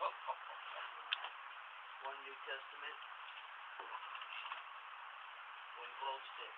Whoa, oh, oh. One New Testament, one glow stick.